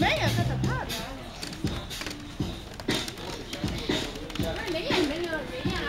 没有，他他怕的。那没有，没有，没有。